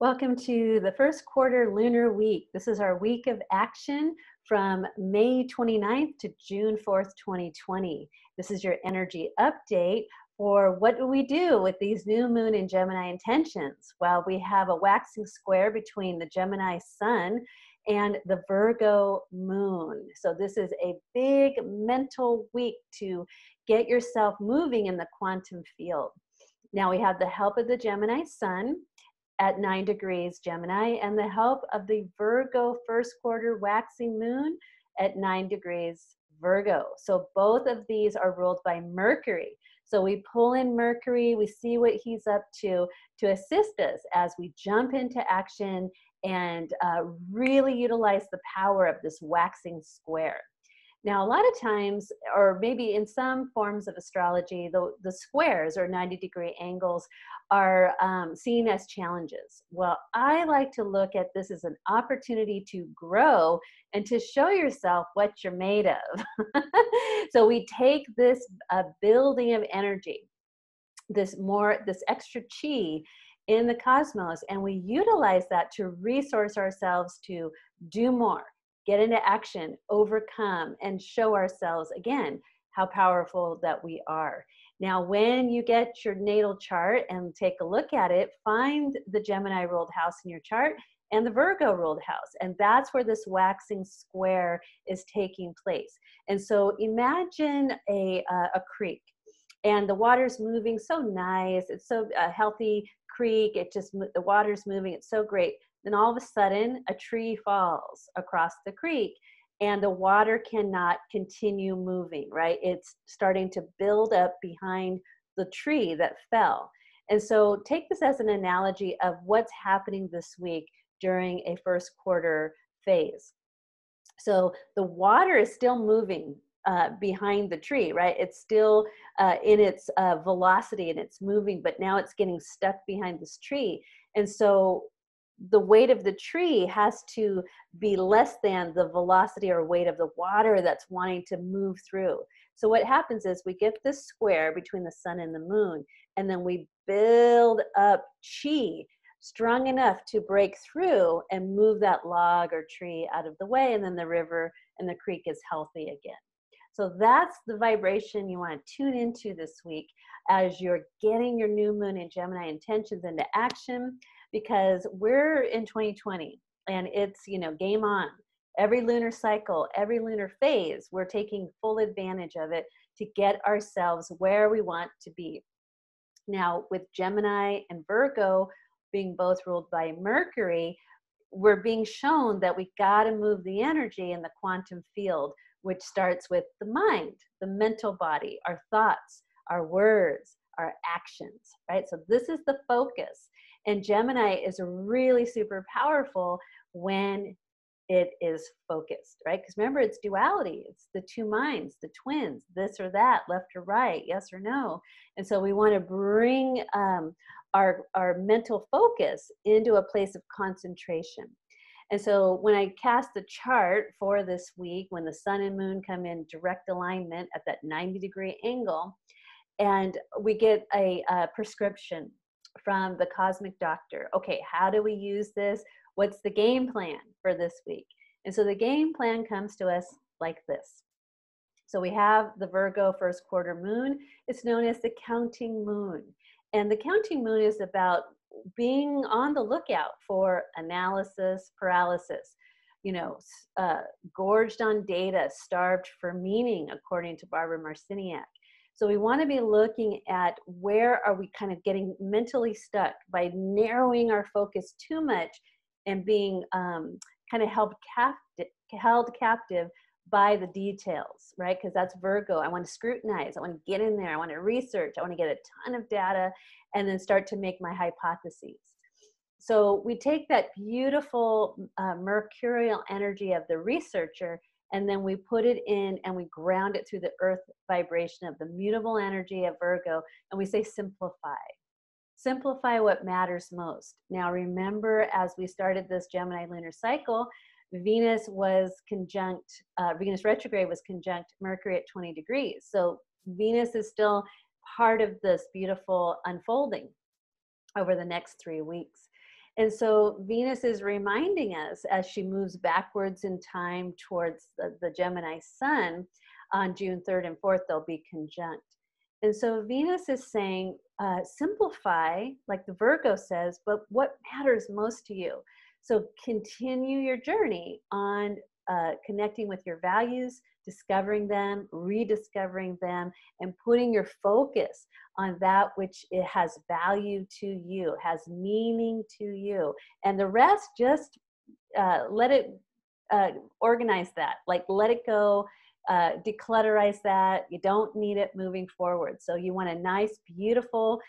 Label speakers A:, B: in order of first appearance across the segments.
A: Welcome to the first quarter lunar week. This is our week of action from May 29th to June 4th, 2020. This is your energy update for what do we do with these new moon and Gemini intentions? Well, we have a waxing square between the Gemini sun and the Virgo moon. So this is a big mental week to get yourself moving in the quantum field. Now we have the help of the Gemini sun at nine degrees Gemini and the help of the Virgo first quarter waxing moon at nine degrees Virgo. So both of these are ruled by Mercury. So we pull in Mercury, we see what he's up to to assist us as we jump into action and uh, really utilize the power of this waxing square. Now, a lot of times, or maybe in some forms of astrology, the, the squares or 90 degree angles are um, seen as challenges. Well, I like to look at this as an opportunity to grow and to show yourself what you're made of. so we take this uh, building of energy, this more, this extra chi in the cosmos, and we utilize that to resource ourselves to do more get into action, overcome, and show ourselves again how powerful that we are. Now, when you get your natal chart and take a look at it, find the Gemini ruled house in your chart and the Virgo ruled house. And that's where this waxing square is taking place. And so imagine a, uh, a creek and the water's moving so nice. It's so a healthy creek. It just, the water's moving. It's so great. Then all of a sudden, a tree falls across the creek and the water cannot continue moving, right? It's starting to build up behind the tree that fell. And so take this as an analogy of what's happening this week during a first quarter phase. So the water is still moving uh, behind the tree, right? It's still uh, in its uh, velocity and it's moving, but now it's getting stuck behind this tree. And so the weight of the tree has to be less than the velocity or weight of the water that's wanting to move through. So what happens is we get this square between the sun and the moon, and then we build up chi strong enough to break through and move that log or tree out of the way, and then the river and the creek is healthy again. So that's the vibration you want to tune into this week as you're getting your new moon and Gemini intentions into action because we're in 2020 and it's, you know, game on. Every lunar cycle, every lunar phase, we're taking full advantage of it to get ourselves where we want to be. Now, with Gemini and Virgo being both ruled by Mercury, we're being shown that we got to move the energy in the quantum field, which starts with the mind, the mental body, our thoughts, our words, our actions, right? So, this is the focus. And Gemini is really super powerful when it is focused, right? Because remember, it's duality. It's the two minds, the twins, this or that, left or right, yes or no. And so we want to bring um, our, our mental focus into a place of concentration. And so when I cast the chart for this week, when the sun and moon come in direct alignment at that 90 degree angle, and we get a, a prescription from the cosmic doctor. Okay, how do we use this? What's the game plan for this week? And so the game plan comes to us like this. So we have the Virgo first quarter moon. It's known as the counting moon. And the counting moon is about being on the lookout for analysis paralysis, you know, uh, gorged on data, starved for meaning, according to Barbara Marciniak. So we want to be looking at where are we kind of getting mentally stuck by narrowing our focus too much and being um, kind of held captive, held captive by the details, right? Because that's Virgo. I want to scrutinize. I want to get in there. I want to research. I want to get a ton of data and then start to make my hypotheses. So we take that beautiful uh, mercurial energy of the researcher and then we put it in and we ground it through the earth vibration of the mutable energy of Virgo, and we say simplify. Simplify what matters most. Now, remember, as we started this Gemini lunar cycle, Venus was conjunct, uh, Venus retrograde was conjunct Mercury at 20 degrees. So, Venus is still part of this beautiful unfolding over the next three weeks. And so Venus is reminding us as she moves backwards in time towards the, the Gemini sun on June 3rd and 4th, they'll be conjunct. And so Venus is saying, uh, simplify, like the Virgo says, but what matters most to you? So continue your journey on uh, connecting with your values, discovering them, rediscovering them, and putting your focus on that which it has value to you, has meaning to you. And the rest, just uh, let it uh, organize that, like let it go. Uh, declutterize that. You don't need it moving forward. So you want a nice, beautiful,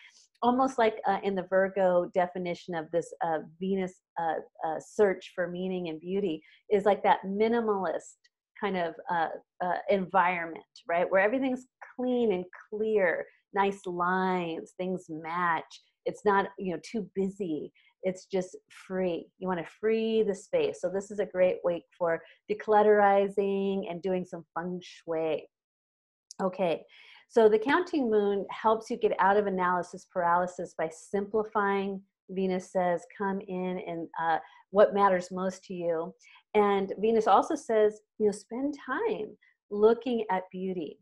A: almost like uh, in the Virgo definition of this uh, Venus uh, uh, search for meaning and beauty, is like that minimalist kind of uh, uh, environment, right? Where everything's clean and clear, nice lines, things match. It's not, you know, too busy. It's just free. You want to free the space. So this is a great week for declutterizing and doing some feng shui. Okay, so the counting moon helps you get out of analysis paralysis by simplifying. Venus says, come in and uh, what matters most to you. And Venus also says, you know, spend time looking at beauty.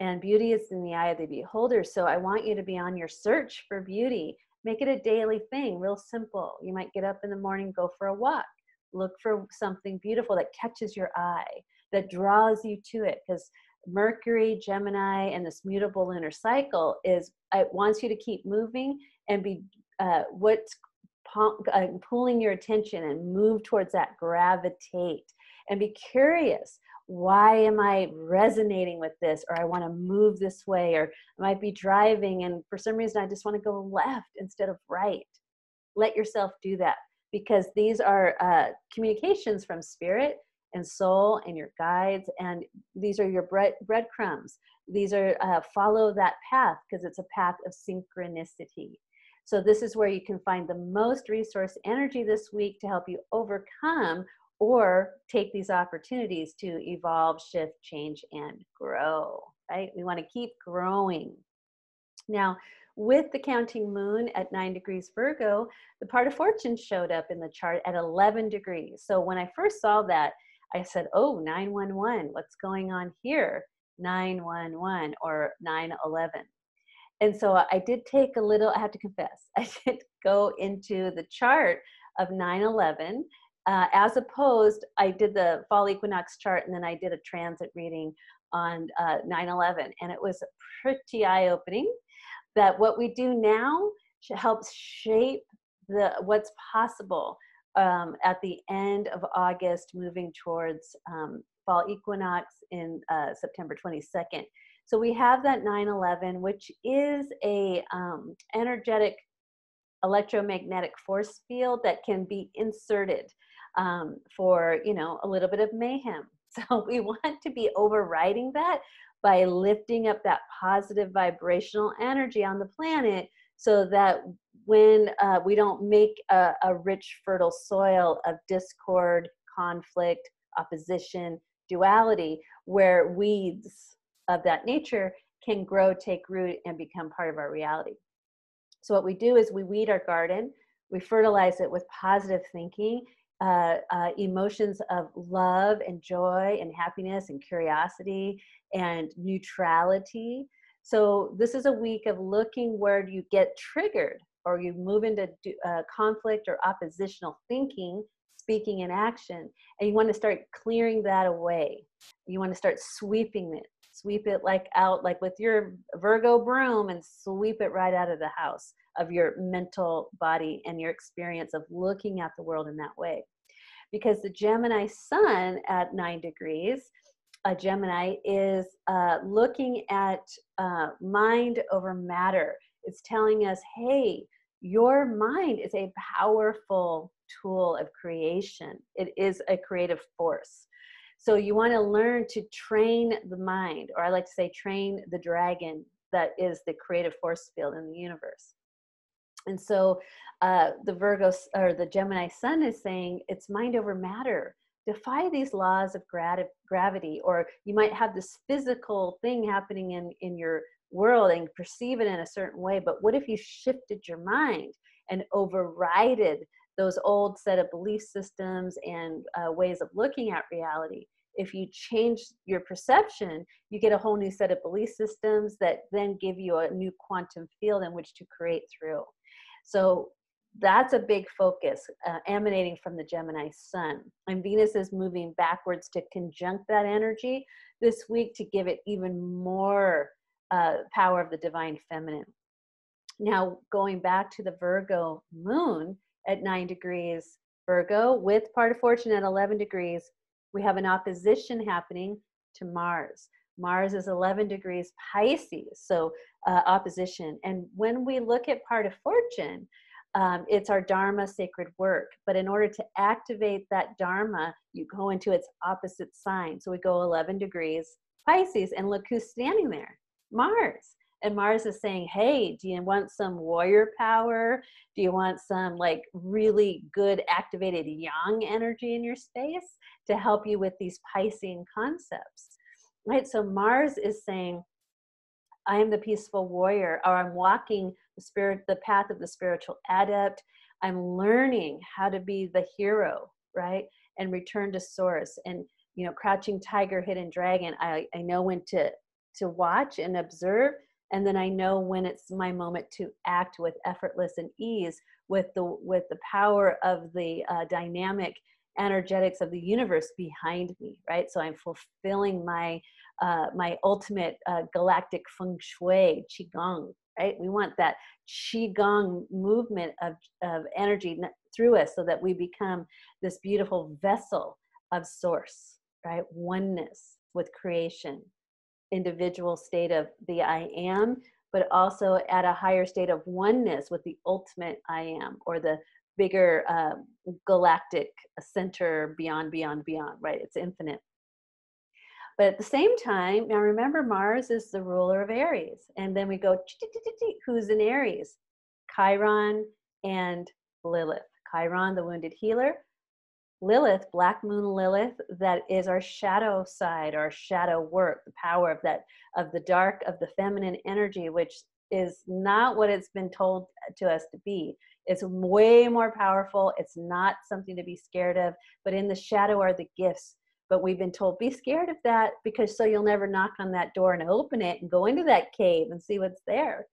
A: And beauty is in the eye of the beholder. So I want you to be on your search for beauty. Make it a daily thing, real simple. You might get up in the morning, go for a walk, look for something beautiful that catches your eye, that draws you to it. Because Mercury, Gemini, and this mutable lunar cycle is it wants you to keep moving and be uh, what's pulling your attention and move towards that gravitate and be curious why am i resonating with this? or i want to move this way or i might be driving and for some reason i just want to go left instead of right. Let yourself do that because these are uh, communications from spirit and soul and your guides and these are your bread breadcrumbs. These are uh, follow that path because it's a path of synchronicity so this is where you can find the most resource energy this week to help you overcome or take these opportunities to evolve, shift, change, and grow, right? We want to keep growing. Now, with the counting moon at nine degrees Virgo, the part of fortune showed up in the chart at 11 degrees. So when I first saw that, I said, oh, 911, what's going on here? 911 or 911. And so I did take a little, I have to confess, I did go into the chart of 9 11. Uh, as opposed, I did the fall equinox chart and then I did a transit reading on uh, 9 11. And it was pretty eye opening that what we do now helps shape the what's possible um, at the end of August, moving towards um, fall equinox in uh, September 22nd. So we have that 911, which is a um, energetic electromagnetic force field that can be inserted um, for you know a little bit of mayhem. So we want to be overriding that by lifting up that positive vibrational energy on the planet so that when uh, we don't make a, a rich fertile soil of discord conflict opposition duality where weeds of that nature can grow, take root, and become part of our reality. So, what we do is we weed our garden, we fertilize it with positive thinking, uh, uh, emotions of love and joy and happiness and curiosity and neutrality. So, this is a week of looking where you get triggered or you move into uh, conflict or oppositional thinking, speaking, and action, and you want to start clearing that away. You want to start sweeping it sweep it like out like with your virgo broom and sweep it right out of the house of your mental body and your experience of looking at the world in that way. Because the gemini sun at nine degrees a gemini is uh, looking at uh, mind over matter. It's telling us hey your mind is a powerful tool of creation. It is a creative force so you want to learn to train the mind, or I like to say, train the dragon that is the creative force field in the universe. And so uh, the Virgo or the Gemini sun is saying it's mind over matter. Defy these laws of gravity, or you might have this physical thing happening in, in your world and perceive it in a certain way. But what if you shifted your mind and overrided those old set of belief systems and uh, ways of looking at reality if you change your perception, you get a whole new set of belief systems that then give you a new quantum field in which to create through. So that's a big focus uh, emanating from the Gemini sun. And Venus is moving backwards to conjunct that energy this week to give it even more uh, power of the divine feminine. Now, going back to the Virgo moon at nine degrees Virgo with part of fortune at 11 degrees, we have an opposition happening to Mars. Mars is 11 degrees Pisces, so uh, opposition. And when we look at part of fortune, um, it's our Dharma sacred work. But in order to activate that Dharma, you go into its opposite sign. So we go 11 degrees Pisces, and look who's standing there Mars. And Mars is saying, hey, do you want some warrior power? Do you want some like really good activated yang energy in your space to help you with these Piscean concepts? Right? So Mars is saying, I am the peaceful warrior, or I'm walking the spirit, the path of the spiritual adept. I'm learning how to be the hero, right? And return to source. And you know, crouching tiger, hidden dragon. I, I know when to to watch and observe and then i know when it's my moment to act with effortless and ease with the with the power of the uh, dynamic energetics of the universe behind me right? So i'm fulfilling my uh, my ultimate uh, galactic feng shui qigong right? We want that qigong movement of, of energy through us so that we become this beautiful vessel of source right? Oneness with creation individual state of the I am, but also at a higher state of oneness with the ultimate I am or the bigger uh, galactic center beyond, beyond, beyond, right? It's infinite. But at the same time, now remember, Mars is the ruler of Aries. And then we go, who's in Aries? Chiron and Lilith. Chiron, the wounded healer, Lilith, Black Moon Lilith, that is our shadow side, our shadow work, the power of that, of the dark, of the feminine energy, which is not what it's been told to us to be. It's way more powerful. It's not something to be scared of, but in the shadow are the gifts. But we've been told, be scared of that because so you'll never knock on that door and open it and go into that cave and see what's there.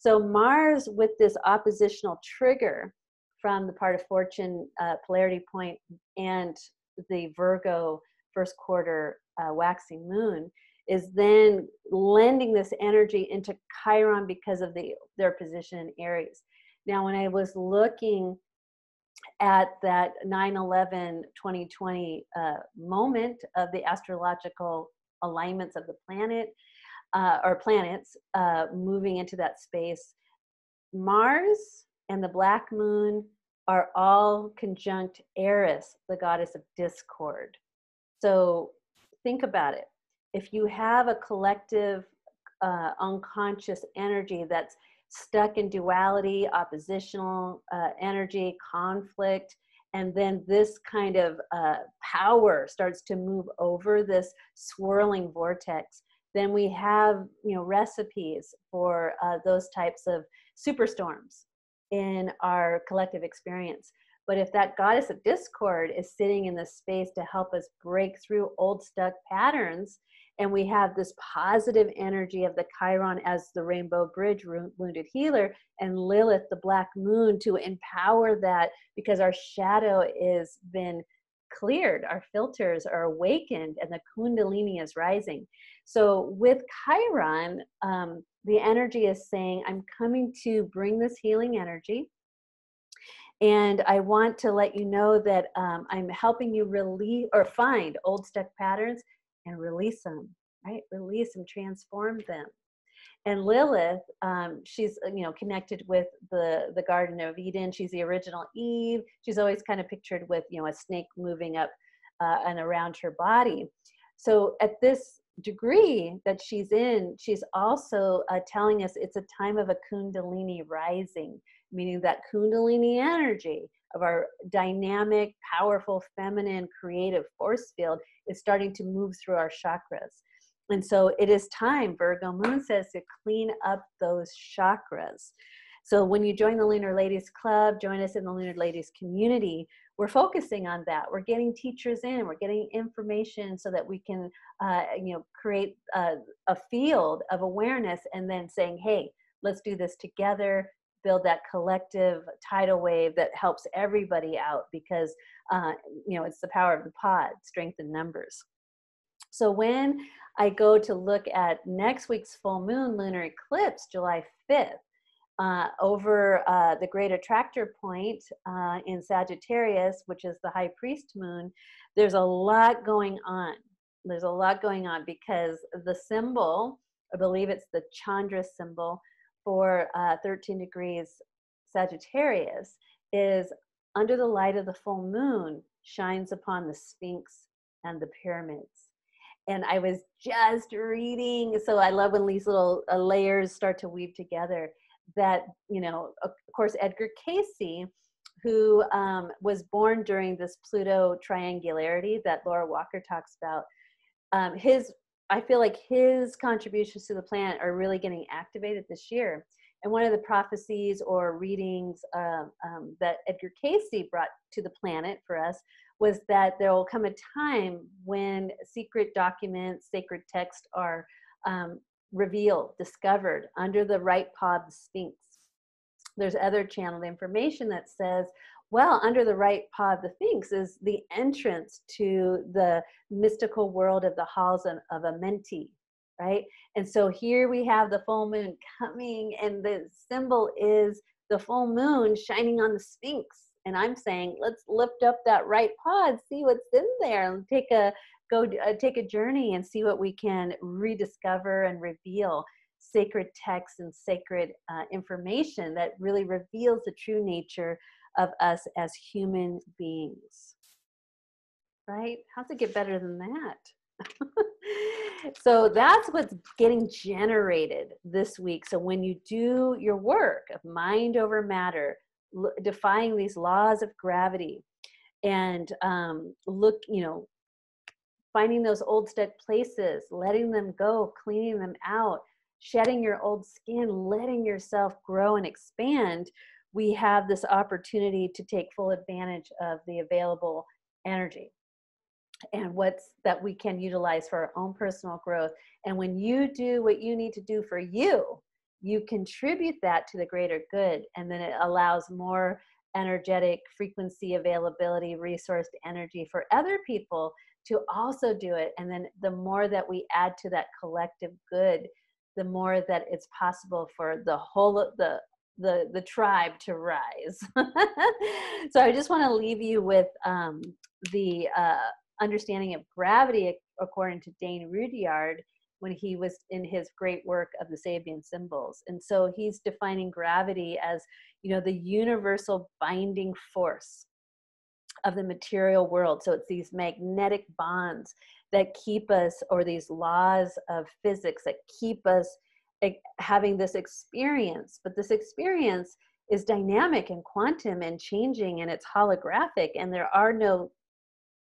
A: So, Mars with this oppositional trigger from the part of fortune uh, polarity point and the Virgo first quarter uh, waxing moon is then lending this energy into Chiron because of the their position in Aries. Now, when I was looking at that 9-11 2020 uh, moment of the astrological alignments of the planet uh, or planets uh, moving into that space, Mars and the black moon are all conjunct Eris, the goddess of discord. So think about it. If you have a collective uh, unconscious energy that's stuck in duality, oppositional uh, energy, conflict, and then this kind of uh, power starts to move over this swirling vortex, then we have you know recipes for uh, those types of superstorms in our collective experience. But if that goddess of discord is sitting in the space to help us break through old stuck patterns, and we have this positive energy of the Chiron as the rainbow bridge wounded healer, and Lilith, the black moon, to empower that because our shadow is been cleared, our filters are awakened, and the Kundalini is rising. So with Chiron, um, the energy is saying, I'm coming to bring this healing energy. And I want to let you know that um, I'm helping you release or find old stuck patterns and release them, right? Release them, transform them. And Lilith, um, she's uh, you know connected with the the Garden of Eden. She's the original Eve. She's always kind of pictured with you know a snake moving up uh, and around her body. So at this degree that she's in, she's also uh, telling us it's a time of a Kundalini rising, meaning that Kundalini energy of our dynamic, powerful, feminine, creative force field is starting to move through our chakras. And so it is time, Virgo Moon says, to clean up those chakras. So when you join the Lunar Ladies Club, join us in the Lunar Ladies community, we're focusing on that. We're getting teachers in, we're getting information so that we can, uh, you know, create a, a field of awareness and then saying, hey, let's do this together build that collective tidal wave that helps everybody out because uh, you know it's the power of the pod strength in numbers so when i go to look at next week's full moon lunar eclipse july 5th uh, over uh, the great attractor point uh, in Sagittarius, which is the high priest moon, there's a lot going on. There's a lot going on because the symbol, I believe it's the Chandra symbol for uh, 13 degrees Sagittarius, is under the light of the full moon shines upon the Sphinx and the pyramids and I was just reading. So I love when these little uh, layers start to weave together that you know of course edgar Cayce, who um, was born during this pluto triangularity that laura walker talks about um, his i feel like his contributions to the planet are really getting activated this year. And one of the prophecies or readings um, um that edgar Cayce brought to the planet for us was that there will come a time when secret documents sacred texts are um, revealed, discovered under the right paw of the Sphinx. There's other channeled information that says, well, under the right paw of the Sphinx is the entrance to the mystical world of the halls of Amenti, right? And so here we have the full moon coming, and the symbol is the full moon shining on the Sphinx. And I'm saying, let's lift up that right paw and see what's in there and take a go uh, take a journey and see what we can rediscover and reveal sacred texts and sacred uh, information that really reveals the true nature of us as human beings. Right? How's it get better than that? so that's what's getting generated this week. So when you do your work of mind over matter, defying these laws of gravity, and um, look, you know, finding those old stuck places, letting them go, cleaning them out, shedding your old skin, letting yourself grow and expand, we have this opportunity to take full advantage of the available energy and what's that we can utilize for our own personal growth. And when you do what you need to do for you, you contribute that to the greater good, and then it allows more energetic frequency availability, resourced energy for other people to also do it. And then the more that we add to that collective good, the more that it's possible for the whole the the the tribe to rise. so I just want to leave you with um, the uh, understanding of gravity according to Dane Rudhyar when he was in his great work of the Sabian symbols. And so he's defining gravity as, you know, the universal binding force of the material world. So it's these magnetic bonds that keep us, or these laws of physics that keep us having this experience. But this experience is dynamic and quantum and changing and it's holographic, and there are no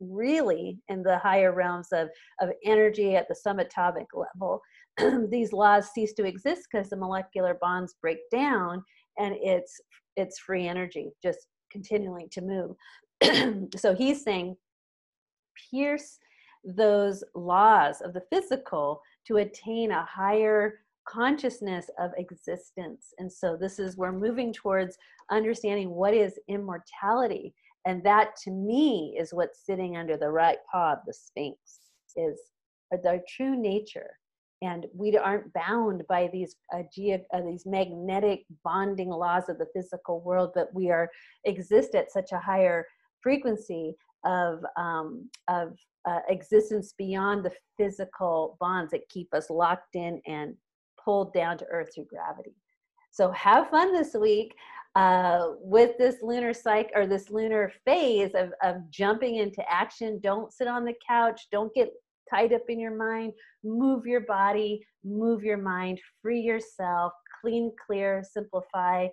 A: really in the higher realms of, of energy at the subatomic level. these laws cease to exist because the molecular bonds break down and it's it's free energy just continuing to move so he's saying pierce those laws of the physical to attain a higher consciousness of existence. And so this is we're moving towards understanding what is immortality. And that to me is what's sitting under the right paw of the Sphinx is their true nature. And we aren't bound by these uh, ge- uh, these magnetic bonding laws of the physical world, but we are exist at such a higher frequency of um, of uh, existence beyond the physical bonds that keep us locked in and pulled down to earth through gravity. So have fun this week uh, with this lunar cycle or this lunar phase of, of jumping into action. Don't sit on the couch. Don't get tied up in your mind. Move your body, move your mind, free yourself, clean, clear, simplify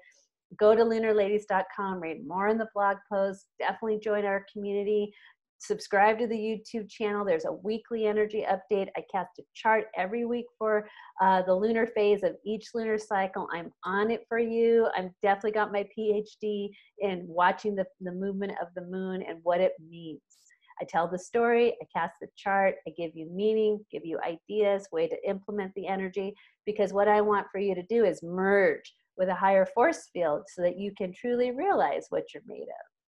A: go to lunarladies.com, read more in the blog post, definitely join our community. subscribe to the YouTube channel. There's a weekly energy update. I cast a chart every week for uh, the lunar phase of each lunar cycle. I'm on it for you. I've definitely got my PhD in watching the, the movement of the moon and what it means. I tell the story, I cast the chart, I give you meaning, give you ideas, way to implement the energy, because what I want for you to do is merge with a higher force field so that you can truly realize what you're made of.